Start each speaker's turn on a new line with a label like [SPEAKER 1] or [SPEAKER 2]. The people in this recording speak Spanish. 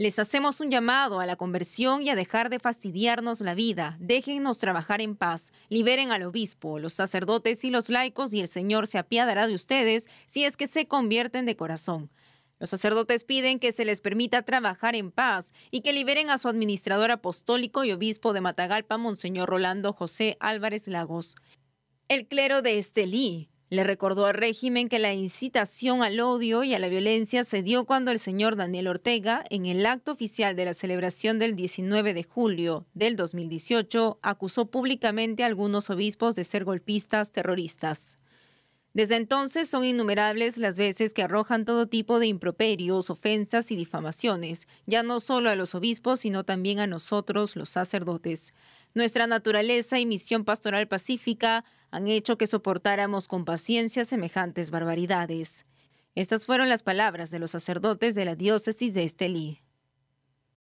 [SPEAKER 1] Les hacemos un llamado a la conversión y a dejar de fastidiarnos la vida. Déjennos trabajar en paz. Liberen al obispo, los sacerdotes y los laicos y el Señor se apiadará de ustedes si es que se convierten de corazón. Los sacerdotes piden que se les permita trabajar en paz y que liberen a su administrador apostólico y obispo de Matagalpa, Monseñor Rolando José Álvarez Lagos. El clero de Estelí le recordó al régimen que la incitación al odio y a la violencia se dio cuando el señor Daniel Ortega, en el acto oficial de la celebración del 19 de julio del 2018, acusó públicamente a algunos obispos de ser golpistas terroristas. Desde entonces son innumerables las veces que arrojan todo tipo de improperios, ofensas y difamaciones, ya no solo a los obispos, sino también a nosotros, los sacerdotes. Nuestra naturaleza y misión pastoral pacífica han hecho que soportáramos con paciencia semejantes barbaridades. Estas fueron las palabras de los sacerdotes de la diócesis de Estelí.